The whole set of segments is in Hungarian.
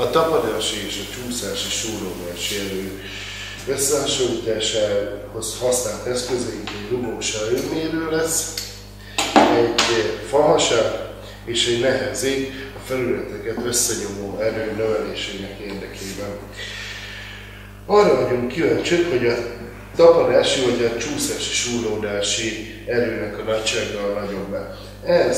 A tapadási és a csúszási súrolgási erő összehasonlításához használt eszközeink egy rugósa önmérő lesz, egy fahaság és egy nehezék a felületeket összenyomó erő növelésének érdekében. Arra vagyunk kíváncsiak, hogy a tapadási vagy a csúszási súrlódási erőnek a nagysága nagyobb -e.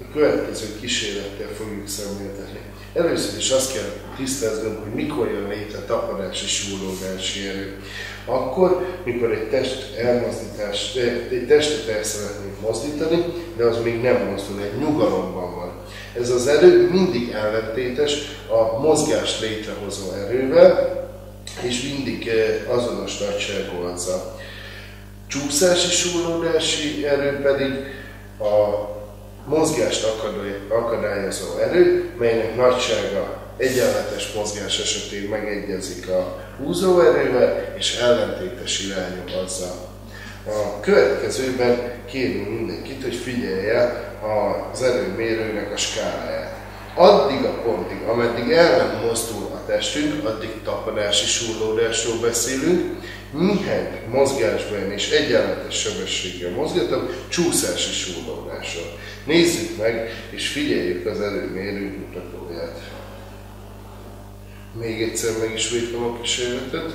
A következő kísérlettel fogjuk szemléltetni. Először is azt kell tisztáznom, hogy mikor jön létre tapadási súrlódási erő. Akkor, mikor egy test elmozdítás, egy testet el szeretnénk mozdítani, de az még nem mozdul, egy nyugalomban van. Ez az erő mindig ellentétes a mozgást létrehozó erővel, és mindig azonos nagyságú a csúszási súrlódási erő pedig a mozgást akadályozó erő, melynek nagysága egyenletes mozgás esetén megegyezik a húzóerővel, és ellentétes irányú azzal. A következőben kérünk mindenkit, hogy figyelje az erőmérőnek a skáláját. Addig a pontig, ameddig el nem mozdul a testünk, addig tapadási súrlódásról beszélünk, mihely mozgásban és egyenletes sebességgel mozgatom, csúszási súrlódásról. Nézzük meg, és figyeljük az erőmérő mutatóját. Még egyszer megismétlem a kísérletet.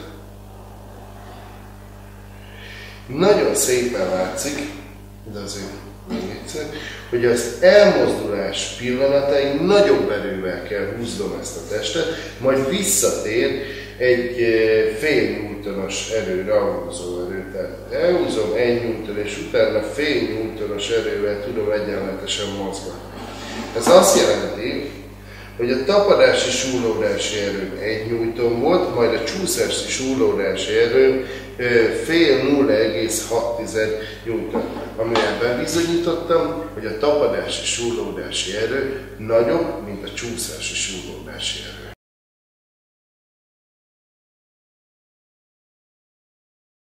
Nagyon szépen látszik, de azért még egyszer, hogy az elmozdulás pillanatai nagyobb erővel kell húznom ezt a testet, majd visszatér egy fél newtonos erőre, ahúzó erő. Tehát elhúzom egy newton, és utána fél newtonos erővel tudom egyenletesen mozgatni. Ez azt jelenti, hogy a tapadási súrlódási erő egy newton volt, majd a csúszási súrlódási erő fél 0,6 newton. Amivel bebizonyítottam, hogy a tapadási súrlódási erő nagyobb, mint a csúszási súrlódási erő.